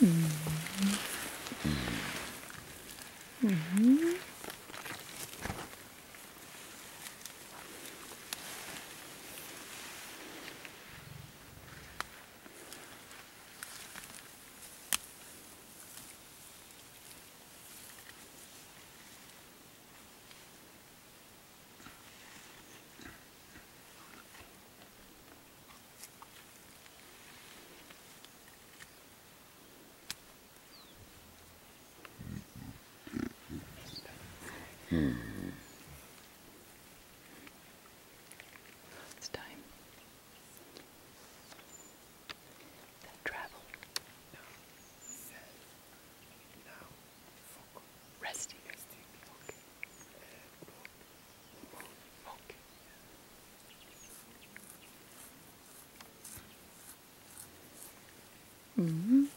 Mm -hmm. Mm -hmm. Hmm. It's time. Travel. Focus. Resting. Resting. Mm -hmm.